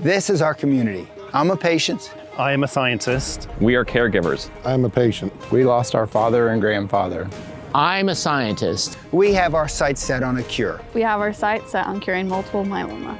This is our community. I'm a patient. I am a scientist. We are caregivers. I'm a patient. We lost our father and grandfather. I'm a scientist. We have our sights set on a cure. We have our sights set on curing multiple myeloma.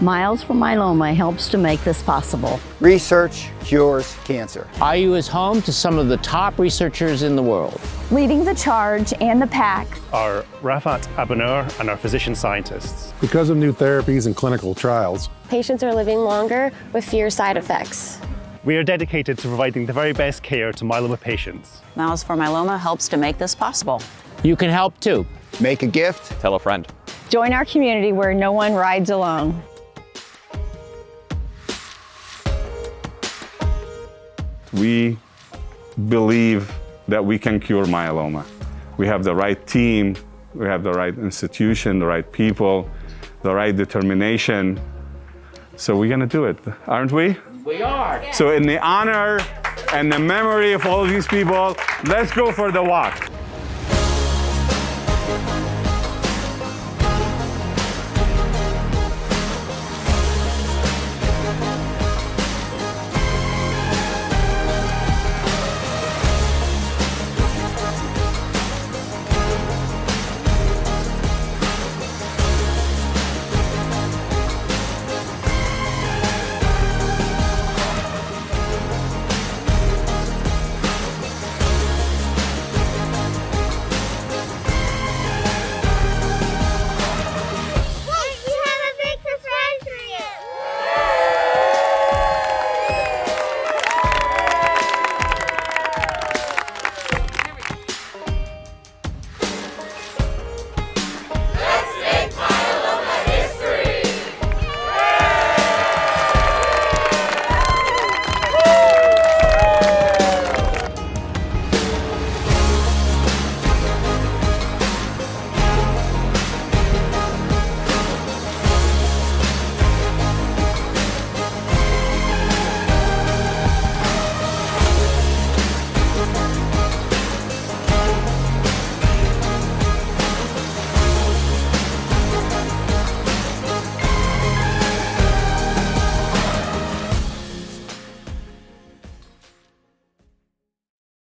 Miles for Myeloma helps to make this possible. Research cures cancer. IU is home to some of the top researchers in the world. Leading the charge and the pack are Rafat Abonour and our physician scientists. Because of new therapies and clinical trials, patients are living longer with fewer side effects. We are dedicated to providing the very best care to myeloma patients. Miles for Myeloma helps to make this possible. You can help too. Make a gift. Tell a friend. Join our community where no one rides alone. We believe that we can cure myeloma. We have the right team, we have the right institution, the right people, the right determination. So we're gonna do it, aren't we? We are. So in the honor and the memory of all of these people, let's go for the walk.